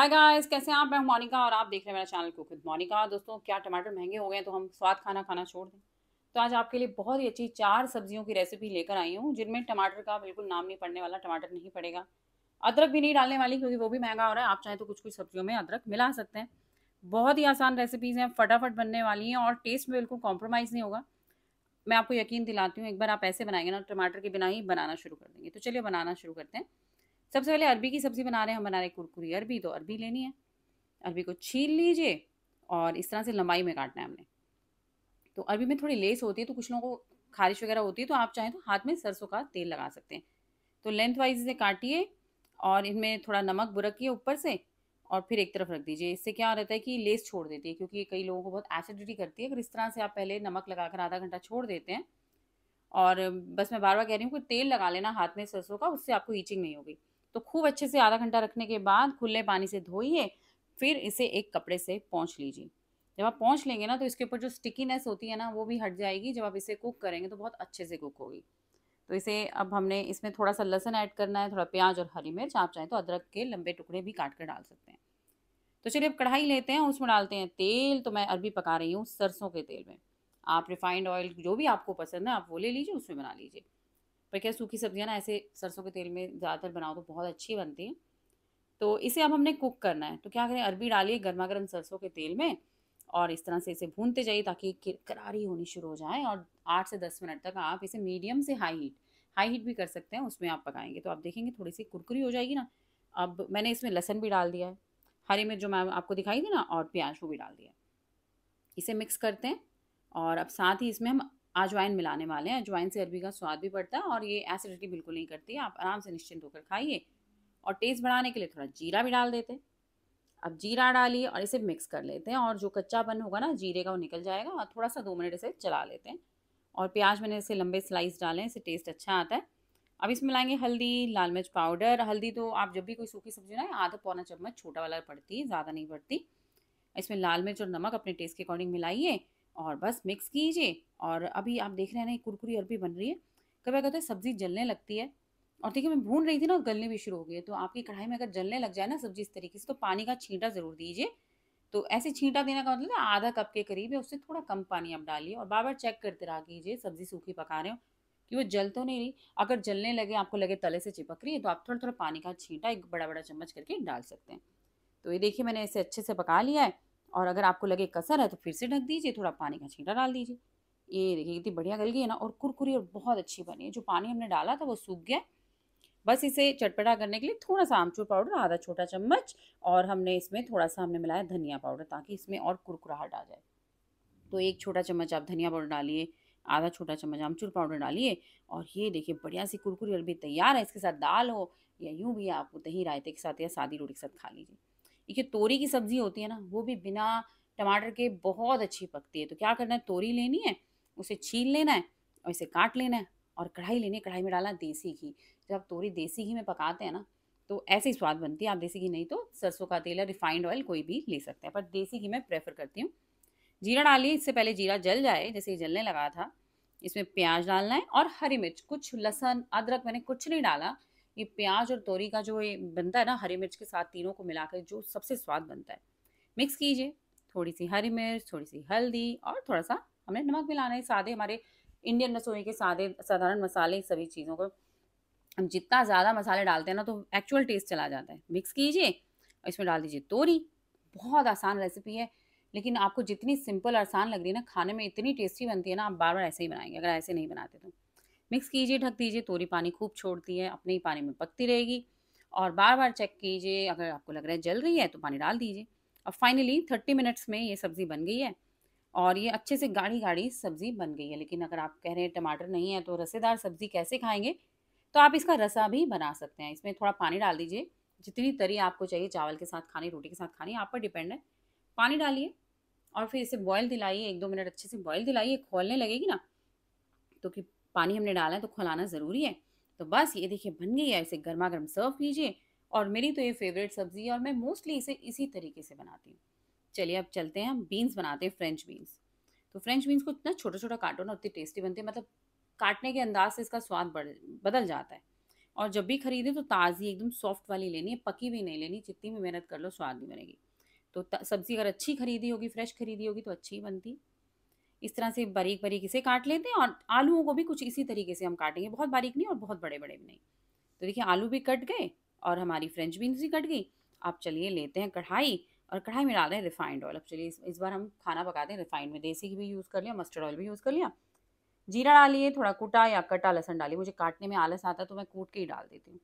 Hi guys कैसे हैं आप? मैं मोनिका और आप देख रहे हैं मेरा चैनल कुक विद मोनिका। दोस्तों, क्या टमाटर महँगे हो गए हैं तो हम स्वाद खाना खाना छोड़ दें। तो आज आपके लिए बहुत ही अच्छी चार सब्जियों की रेसिपी लेकर आई हूँ, जिनमें टमाटर का बिल्कुल नाम नहीं पड़ने वाला, टमाटर नहीं पड़ेगा। अदरक भी नहीं डालने वाली क्योंकि वो भी महँगा हो रहा है। आप चाहें तो कुछ कुछ सब्जियों में अदरक मिला सकते हैं। बहुत ही आसान रेसिपीज़ हैं, फटाफट बनने वाली हैं और टेस्ट में बिल्कुल कॉम्प्रोमाइज़ नहीं होगा। मैं आपको यकीन दिलाती हूँ, एक बार आप ऐसे बनाएँगे ना, टमाटर के बिना ही बनाना शुरू कर देंगे। तो चलिए बनाना शुरू करते हैं। सबसे पहले अरबी की सब्ज़ी बना रहे हैं, हम बना रहे हैं कुरकुरी। अरबी तो अरबी लेनी है। अरबी को छील लीजिए और इस तरह से लंबाई में काटना है हमने। तो अरबी में थोड़ी लेस होती है तो कुछ लोगों को खारिश वगैरह होती है तो आप चाहें तो हाथ में सरसों का तेल लगा सकते हैं। तो लेंथ वाइज इसे काटिए और इनमें थोड़ा नमक बुरकिए ऊपर से और फिर एक तरफ़ रख दीजिए। इससे क्या रहता है कि लेस छोड़ देती है, क्योंकि कई लोगों को बहुत एसिडिटी करती है। अगर इस तरह से आप पहले नमक लगाकर आधा घंटा छोड़ देते हैं और बस मैं बार बार कह रही हूँ कि तेल लगा लेना हाथ में सरसों का, उससे आपको ईचिंग नहीं होगी। तो खूब अच्छे से आधा घंटा रखने के बाद खुले पानी से धोइए, फिर इसे एक कपड़े से पहुँच लीजिए। जब आप पहुँच लेंगे ना तो इसके ऊपर जो स्टिकीनेस होती है ना, वो भी हट जाएगी। जब आप इसे कुक करेंगे तो बहुत अच्छे से कुक होगी। तो इसे अब हमने इसमें थोड़ा सा लहसन ऐड करना है, थोड़ा प्याज और हरी मिर्च। आप चाहें तो अदरक के लंबे टुकड़े भी काट कर डाल सकते हैं। तो चलिए अब कढ़ाई लेते हैं, उसमें डालते हैं तेल। तो मैं अरबी पका रही हूँ सरसों के तेल में। आप रिफाइंड ऑयल जो भी आपको पसंद है, आप वो ले लीजिए, उसमें बना लीजिए। पर क्या सूखी सब्ज़ियाँ ना ऐसे सरसों के तेल में ज़्यादातर बनाओ तो बहुत अच्छी बनती हैं। तो इसे अब हमने कुक करना है। तो क्या करें, अरबी डालिए गर्मा गर्म सरसों के तेल में और इस तरह से इसे भूनते जाइए ताकि करारी होनी शुरू हो जाए और आठ से दस मिनट तक आप इसे मीडियम से हाई हीट हाई हीट भी कर सकते हैं, उसमें आप पकाएँगे। तो आप देखेंगे थोड़ी सी कुरकुरी हो जाएगी ना। अब मैंने इसमें लहसन भी डाल दिया है, हरी मिर्च जो मैं आपको दिखाई थी ना और प्याज वो भी डाल दिया इसे मिक्स करते हैं और अब साथ ही इसमें हम अजवाइन मिलाने वाले हैं। अजवाइन से अरबी का स्वाद भी बढ़ता है और ये एसिडिटी बिल्कुल नहीं करती। है आप आराम से निश्चिंत होकर खाइए और टेस्ट बढ़ाने के लिए थोड़ा जीरा भी डाल देते हैं। अब जीरा डालिए और इसे मिक्स कर लेते हैं और जो कच्चा बन होगा ना, जीरे का वो निकल जाएगा और थोड़ा सा दो मिनट इसे चला लेते हैं। और प्याज मैंने इसे लंबे स्लाइस डालें इससे टेस्ट अच्छा आता है। अब इसमें लाएँगे हल्दी, लाल मिर्च पाउडर हल्दी तो आप जब भी कोई सूखी सब्ज़ी ना आधा पौना चम्मच छोटा वाला पड़ती है ज़्यादा नहीं पड़ती। इसमें लाल मिर्च और नमक अपने टेस्ट के अकॉर्डिंग मिलाइए और बस मिक्स कीजिए। और अभी आप देख रहे हैं ना कुरकुरी अरबी बन रही है। कभी कहते हैं सब्ज़ी जलने लगती है। और देखिए, मैं भून रही थी ना गलने भी शुरू हो गई तो आपकी कढ़ाई में अगर जलने लग जाए ना सब्ज़ी इस तरीके से तो पानी का छींटा ज़रूर दीजिए। तो ऐसे छींटा देने का मतलब आधा कप के करीब है, उससे थोड़ा कम पानी आप डालिए और बार बार चेक करते रहा कीजिए, सब्ज़ी सूखी पका रहे हो कि वो जल तो नहीं रही। अगर जलने लगे, आपको लगे तले से चिपक रही है तो आप थोड़ा थोड़ा पानी का छींटा एक बड़ा बड़ा चम्मच करके डाल सकते हैं। तो ये देखिए, मैंने इसे अच्छे से पका लिया है और अगर आपको लगे कसर है तो फिर से ढक दीजिए, थोड़ा पानी का छींटा डाल दीजिए। ये देखिए, कितनी बढ़िया गल गई है ना, और कुरकुरी और बहुत अच्छी बनी है। जो पानी हमने डाला था, वो सूख गया। बस इसे चटपटा करने के लिए थोड़ा सा आमचूर पाउडर, आधा छोटा चम्मच, और हमने इसमें थोड़ा सा हमने मिलाया धनिया पाउडर, ताकि इसमें और कुरकुराहट आ जाए। तो एक छोटा चम्मच आप धनिया पाउडर डालिए, आधा छोटा चम्मच आमचूर पाउडर डालिए, और ये देखिए, बढ़िया सी कुरकुरी अरबी तैयार है, इसके साथ दाल हो, या यूँ भी आप दही, रायते के साथ या सादी रोटी के साथ खा लीजिए। देखिए, तोरी की सब्ज़ी होती है ना, वो भी बिना टमाटर के बहुत अच्छी पकती है। तो क्या करना है, तोरी लेनी है उसे छील लेना है और इसे काट लेना है और कढ़ाई लेनी है, कढ़ाई में डालना देसी घी। जब आप तोरी देसी घी में पकाते हैं ना तो ऐसे ही स्वाद बनती है। आप देसी घी नहीं तो सरसों का तेल या रिफाइंड ऑयल कोई भी ले सकते हैं, पर देसी घी मैं प्रेफर करती हूँ। जीरा डालिए, इससे पहले जीरा जल जाए, जैसे जलने लगा था। इसमें प्याज डालना है और हरी मिर्च, कुछ लहसन, अदरक मैंने कुछ नहीं डाला। ये प्याज और तोरी का जो ये बनता है ना, हरी मिर्च के साथ तीनों को मिलाकर जो सबसे स्वाद बनता है। मिक्स कीजिए, थोड़ी सी हरी मिर्च, थोड़ी सी हल्दी और थोड़ा सा हमें नमक मिलाना है, सादे हमारे इंडियन रसोई के सादे, साधारण मसाले, सभी चीज़ों को। हम जितना ज़्यादा मसाले डालते हैं ना तो एक्चुअल टेस्ट चला जाता है। मिक्स कीजिए, इसमें डाल दीजिए तोरी। बहुत आसान रेसिपी है, लेकिन आपको जितनी सिंपल आसान लग रही है ना, खाने में इतनी टेस्टी बनती है ना, आप बार बार ऐसे ही बनाएँगे, अगर ऐसे नहीं बनाते तो। मिक्स कीजिए, ढक दीजिए, तोरी पानी खूब छोड़ती है, अपने ही पानी में पकती रहेगी। और बार बार चेक कीजिए, अगर आपको लग रहा है जल रही है तो पानी डाल दीजिए। और फाइनली थर्टी मिनट्स में ये सब्ज़ी बन गई है। और ये अच्छे से गाढ़ी गाढ़ी सब्ज़ी बन गई है। लेकिन अगर आप कह रहे हैं टमाटर नहीं है तो रसेदार सब्ज़ी कैसे खाएँगे? तो आप इसका रसा भी बना सकते हैं। इसमें थोड़ा पानी डाल दीजिए। जितनी तरी आपको चाहिए, चावल के साथ खानी, रोटी के साथ खानी, आप पर डिपेंड है। पानी डालिए और फिर इसे बॉयल दिलाइए। एक दो मिनट अच्छे से बॉयल दिलाइए। खोलने लगेगी ना तो कि पानी हमने डाला है तो खोलाना ज़रूरी है। तो बस ये देखिए, बन गई है। इसे गर्मा गर्म सर्व कीजिए और मेरी तो ये फेवरेट सब्ज़ी है और मैं मोस्टली इसे इसी तरीके से बनाती हूँ। चलिए अब चलते हैं, हम बीन्स बनाते हैं फ्रेंच बीन्स तो फ्रेंच बीन्स को इतना छोटा छोटा काटो ना, उतनी टेस्टी बनती है मतलब काटने के अंदाज से इसका स्वाद बढ़, बदल जाता है. और जब भी खरीदें तो ताज़ी, एकदम सॉफ्ट वाली लेनी है, पकी भी नहीं लेनी, जितनी भी मेहनत कर लो, स्वाद नहीं बनेगी. तो सब्ज़ी अगर अच्छी खरीदी होगी फ्रेश खरीदी होगी तो अच्छी ही बनती. इस तरह से बारीक बारीक इसे काट लेते हैं और आलूओं को भी कुछ इसी तरीके से हम काटेंगे, बहुत बारीक नहीं और बहुत बड़े बड़े भी नहीं. तो देखिए, आलू भी कट गए और हमारी फ्रेंच बीन्स भी कट गई. आप चलिए लेते हैं कढ़ाई और कढ़ाई में डाल रहे हैं रिफाइंड ऑयल। अब चलिए इस, इस बार हम खाना पकाते हैं रिफाइंड में। देसी भी यूज़ कर लिया मस्टर्ड ऑयल भी यूज़ कर लिया। जीरा डालिए थोड़ा कूटा या कटा लहसन डालिए। मुझे काटने में आलस आता तो मैं कूट के ही डाल देती हूँ।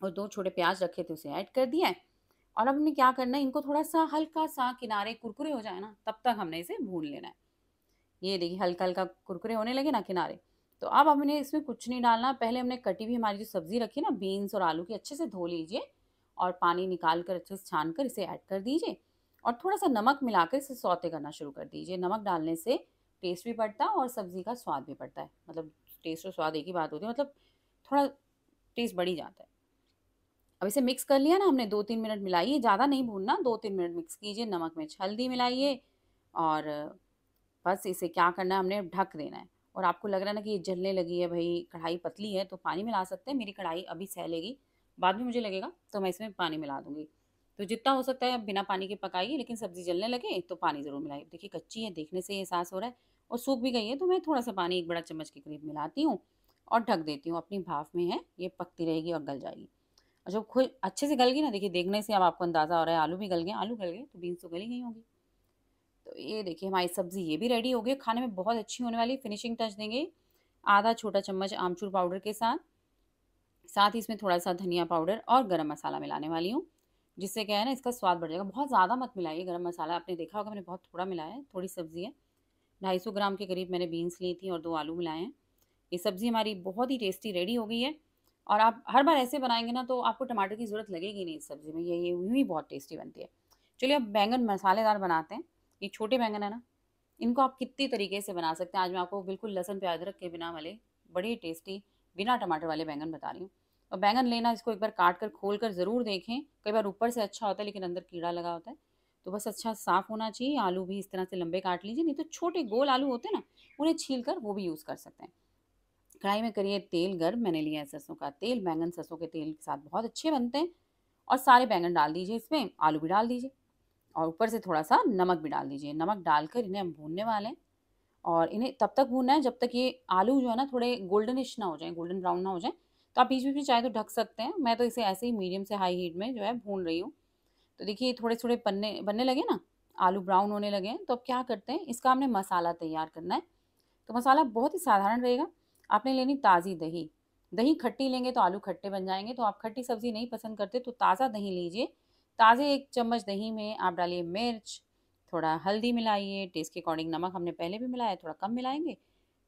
और दो छोटे प्याज रखे थे उसे ऐड कर दिया और अब हमने क्या करना है इनको थोड़ा सा हल्का सा किनारे कुरकुरे हो जाए ना तब तक हमने इसे भून लेना है। ये देखिए हल्का हल्का कुरकुरे होने लगे ना किनारे। तो अब हमने इसमें कुछ नहीं डालना। पहले हमने कटी हुई हमारी जो सब्ज़ी रखी ना बीन्स और आलू की अच्छे से धो लीजिए। और पानी निकाल कर अच्छे से छान कर इसे ऐड कर दीजिए और थोड़ा सा नमक मिलाकर इसे सौते करना शुरू कर दीजिए। नमक डालने से टेस्ट भी बढ़ता है और सब्ज़ी का स्वाद भी बढ़ता है। मतलब टेस्ट और स्वाद एक ही बात होती है मतलब थोड़ा टेस्ट बढ़ ही जाता है। अब इसे मिक्स कर लिया ना हमने दो तीन मिनट मिलाइए, ज़्यादा नहीं भूनना दो तीन मिनट मिक्स कीजिए, नमक में हल्दी मिलाइए और बस इसे क्या करना है, हमने ढक देना है। और आपको लग रहा है ना कि ये जलने लगी है भाई, कढ़ाई पतली है तो पानी मिला सकते हैं, मेरी कढ़ाई अभी सह लेगी। बाद में मुझे लगेगा तो मैं इसमें पानी मिला दूँगी। तो जितना हो सकता है बिना पानी के पकाइए, लेकिन सब्ज़ी जलने लगे तो पानी ज़रूर मिलाइए। देखिए, कच्ची है, देखने से एहसास हो रहा है, और सूख भी गई है तो मैं थोड़ा सा पानी एक बड़ा चम्मच के करीब मिलाती हूँ और ढक देती हूँ। अपनी भाफ में है, ये पकती रहेगी और गल जाएगी। और जब खुद अच्छे से गल गई ना, देखिए, देखने से अब आपको अंदाज़ा हो रहा है, आलू भी गल गए, आलू गल गए तो बीन्स तो गली गई होंगी। तो ये देखिए, हमारी सब्ज़ी ये भी रेडी हो गई खाने में बहुत अच्छी होने वाली फिनिशिंग टच देंगे। आधा छोटा चम्मच आमचूर पाउडर के साथ साथ ही इसमें थोड़ा सा धनिया पाउडर और गरम मसाला मिलाने वाली हूँ। जिससे क्या है ना, इसका स्वाद बढ़ जाएगा। बहुत ज़्यादा मत मिलाइए गरम मसाला। आपने देखा होगा मैंने बहुत थोड़ा मिलाया है, थोड़ी सब्ज़ी है। ढाई सौ ग्राम के करीब मैंने बीन्स ली थी और दो आलू मिलाए हैं। ये सब्ज़ी हमारी बहुत ही टेस्टी रेडी हो गई है। और आप हर बार ऐसे बनाएँगे ना तो आपको टमाटर की ज़रूरत लगेगी नहीं इस सब्ज़ी में। ये ये यूँ ही बहुत टेस्टी बनती है। चलिए अब बैंगन मसालेदार बनाते हैं। ये छोटे बैंगन है ना, इनको आप कितनी तरीके से बना सकते हैं? आज मैं आपको बिल्कुल लहसन प्याज रख के बिना वाले बड़े टेस्टी बिना टमाटर वाले बैंगन बता रही हूँ। और बैंगन लेना, इसको एक बार काट कर खोल कर ज़रूर देखें। कई बार ऊपर से अच्छा होता है, लेकिन अंदर कीड़ा लगा होता है। तो बस अच्छा साफ़ होना चाहिए। आलू भी इस तरह से लंबे काट लीजिए, नहीं तो छोटे गोल आलू होते हैं ना, उन्हें छील कर वो भी यूज़ कर सकते हैं। कढ़ाई में करिए तेल गर्म, मैंने लिया है सरसों का तेल। बैंगन सरसों के तेल के साथ बहुत अच्छे बनते हैं। और सारे बैंगन डाल दीजिए इसमें, आलू भी डाल दीजिए। और ऊपर से थोड़ा सा नमक भी डाल दीजिए। नमक डालकर इन्हें हम भूनने वाले हैं। और इन्हें तब तक भूनना है जब तक ये आलू जो है ना, थोड़े गोल्डनिश ना हो जाए, गोल्डन ब्राउन ना हो जाए। तो आप बीच बीच में चाहे तो ढक सकते हैं। मैं तो इसे ऐसे ही मीडियम से हाई हीट में जो है भून रही हूँ। तो देखिए थोड़े थोड़े पन्ने बनने लगे ना, आलू ब्राउन होने लगे हैं। तो अब क्या करते हैं, इसका हमने मसाला तैयार करना है। तो मसाला बहुत ही साधारण रहेगा। आपने लेनी ताज़ी दही। दही खट्टी लेंगे तो आलू खट्टे बन जाएँगे। तो आप खट्टी सब्ज़ी नहीं पसंद करते तो ताज़ा दही लीजिए। ताज़े एक चम्मच दही में आप डालिए मिर्च, थोड़ा हल्दी मिलाइए टेस्ट के अकॉर्डिंग नमक हमने पहले भी मिलाया थोड़ा कम मिलाएँगे।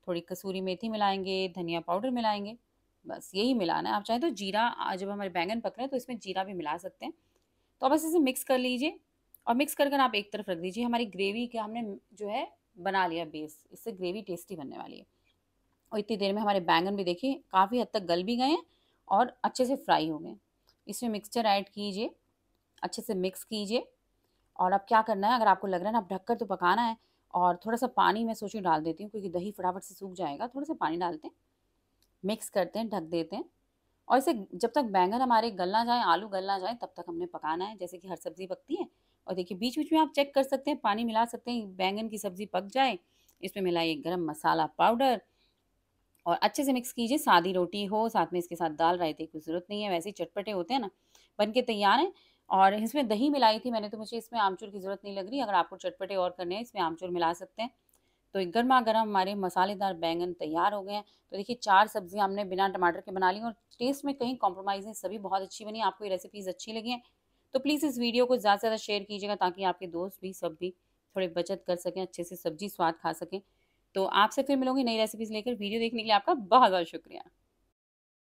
थोड़ी कसूरी मेथी मिलाएँगे, धनिया पाउडर मिलाएँगे। बस, यही मिलाना है। आप चाहें तो जीरा जब हमारे बैंगन पक रहे हैं तो इसमें जीरा भी मिला सकते हैं। तो बस इसे मिक्स कर लीजिए और मिक्स कर कर आप एक तरफ़ रख दीजिए। हमारी ग्रेवी के हमने जो है, बना लिया बेस इससे ग्रेवी टेस्टी बनने वाली है। और इतनी देर में हमारे बैंगन भी देखिए, काफ़ी हद तक गल भी गए हैं और अच्छे से फ्राई हो गए। इसमें मिक्सचर ऐड कीजिए, अच्छे से मिक्स कीजिए। और अब क्या करना है, अगर आपको लग रहा है ना ढककर तो पकाना है और थोड़ा सा पानी मैं सोची डाल देती हूँ, क्योंकि दही फटाफट से सूख जाएगा, थोड़ा सा पानी डालते हैं। मिक्स करते हैं, ढक देते हैं। और इसे जब तक बैंगन हमारे गल ना जाए, आलू गल ना जाए, तब तक हमने पकाना है। जैसे कि हर सब्ज़ी पकती है। और देखिए बीच बीच में आप चेक कर सकते हैं, पानी मिला सकते हैं, बैंगन की सब्ज़ी पक जाए। इसमें मिलाइए गरम मसाला पाउडर। और अच्छे से मिक्स कीजिए, सादी रोटी हो, साथ में इसके साथ दाल, रायते की ज़रूरत नहीं है। वैसे ही चटपटे होते हैं ना बन के तैयार हैं। और इसमें दही मिलाई थी मैंने तो मुझे इसमें आमचूर की ज़रूरत नहीं लग रही। अगर आपको चटपटे और करने हैं, इसमें आमचूर मिला सकते हैं। तो गर्मा गर्म हमारे मसालेदार बैंगन तैयार हो गए हैं। तो देखिए, चार सब्ज़ियाँ हमने बिना टमाटर के बना ली और टेस्ट में कहीं कॉम्प्रोमाइज़ नहीं, सभी बहुत अच्छी बनी आपको ये रेसिपीज़ अच्छी लगी हैं। तो प्लीज़ इस वीडियो को ज़्यादा से ज़्यादा शेयर कीजिएगा ताकि आपके दोस्त भी सब भी थोड़े बचत कर सकें, अच्छे से सब्ज़ी स्वाद खा सकें। तो आपसे फिर मिलोंगी नई रेसिपीज़ लेकर। वीडियो देखने के लिए आपका बहुत बहुत शुक्रिया।